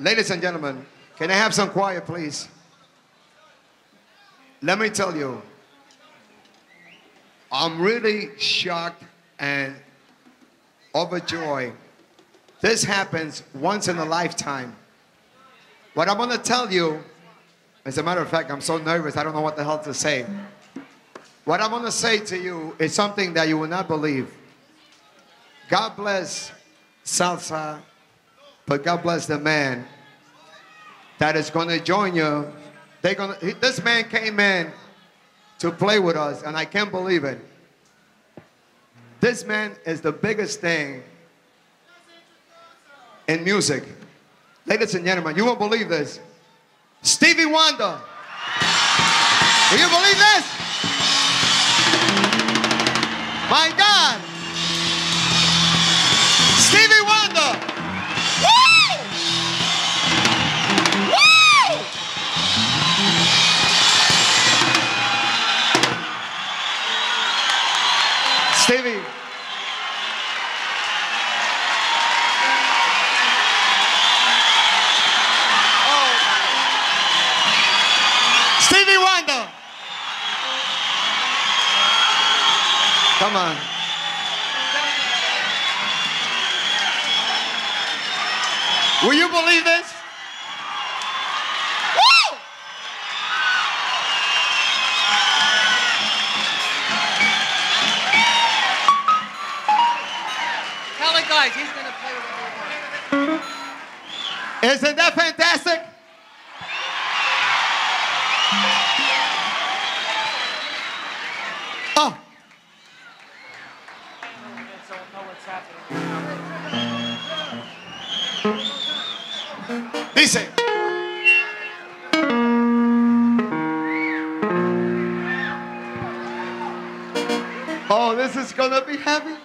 Ladies and gentlemen, can I have some quiet, please? Let me tell you, I'm really shocked and overjoyed. This happens once in a lifetime. What I'm going to tell you, as a matter of fact, I'm so nervous, I don't know what the hell to say. What I'm going to say to you is something that you will not believe. God bless salsa, but God bless the man that is going to join you. They're gonna, this man came in to play with us, and I can't believe it. This man is the biggest thing in music. Ladies and gentlemen, you won't believe this. Stevie Wonder. Will you believe this? My God. Come on. Will you believe this? Woo! Tell the guys he's gonna play whatever he wants. Isn't that fantastic? Dice. Oh, this is gonna be heavy.